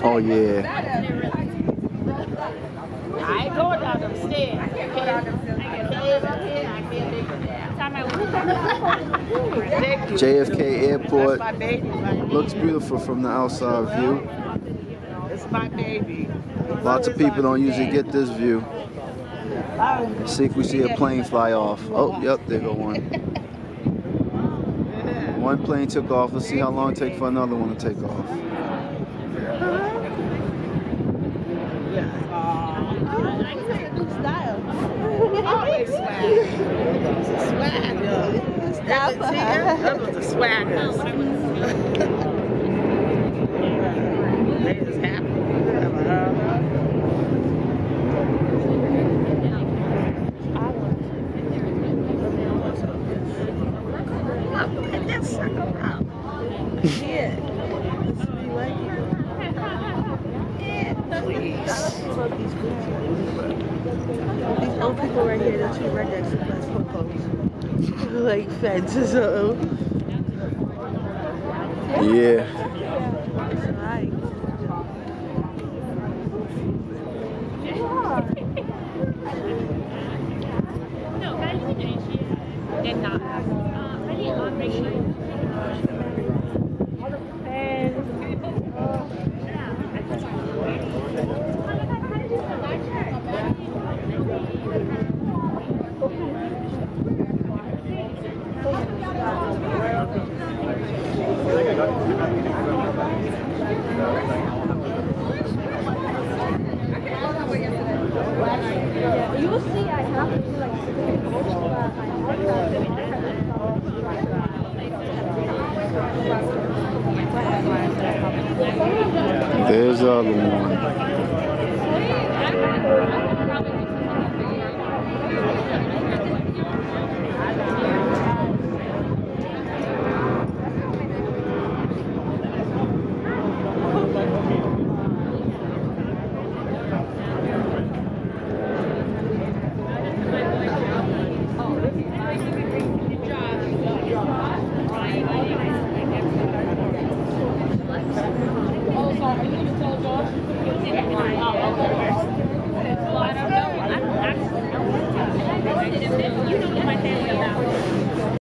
Oh yeah. I go down them stairs. I can't go down them stairs. I can't live up here. I can't live JFK Airport looks beautiful from the outside view. It's my baby. Lots of people don't usually get this view. Let's see if we see a plane fly off. Oh, yep, there go one. One plane took off. Let's see how long it takes for another one to take off. Always swag. Swag. That was That was That's not a problem. Shit. Be. Please. These old people right here, they're treat right next to us popos. like fences, or. Yeah. No, guys, I didn't. They're not. You will see I have to like There's the